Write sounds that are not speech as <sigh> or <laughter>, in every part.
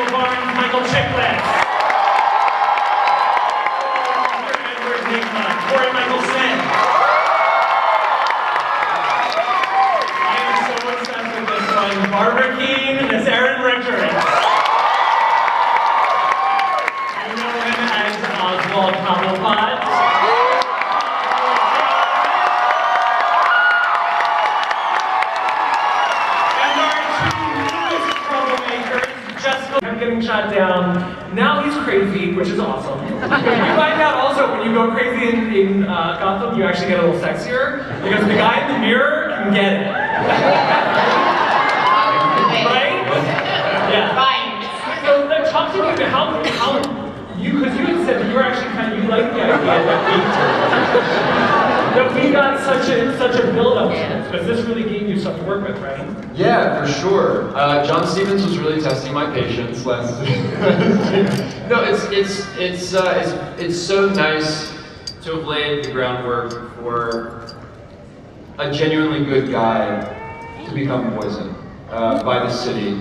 Michael Barnes, Michael Chiklis. Getting shot down. Now he's crazy, which is awesome. <laughs> you find out also when you go crazy in, in uh, Gotham, you actually get a little sexier because the guy in the mirror can get it. right? Yeah. Right. So then talk to me about how how you because you had said that you were actually kind of you like the idea that we that we got such a such a build up because this really gave you stuff to work with, right? Yeah, for sure. Uh, John Stephens was really testing my patience last. <laughs> no, it's it's it's uh, it's it's so nice to have laid the groundwork for a genuinely good guy to become poison uh, by the city,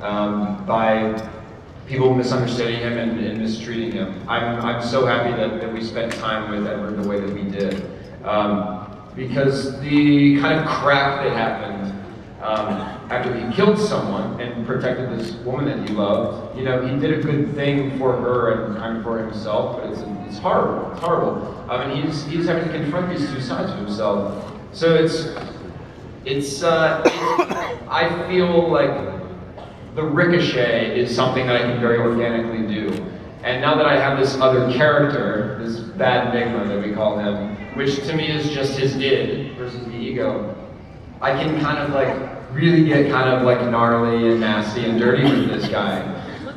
um, by people misunderstanding him and, and, mistreating him. I'm, I'm so happy that, that we spent time with Edward the way that we did. Um, because the kind of crack that happened um, after he killed someone and protected this woman that he loved, you know, he did a good thing for her and kind of for himself, but it's, it's horrible. It's horrible. I mean, he's, he's having to confront these two sides of himself. So it's, it's, uh, <coughs> I feel like the ricochet is something that I can very organically do. And now that I have this other character, this bad Nigma that we call him, which to me is just his id versus the ego, I can kind of like really get kind of like gnarly and nasty and dirty with this guy.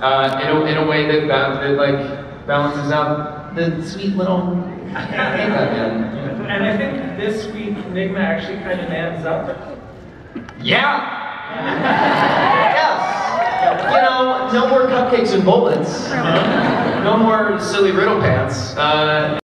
Uh, in, a, in a way that, that like balances out the sweet little And I think this week Nigma actually kind of mans up. Yeah! <laughs> no more cupcakes and bullets. No more silly riddle pants. Uh,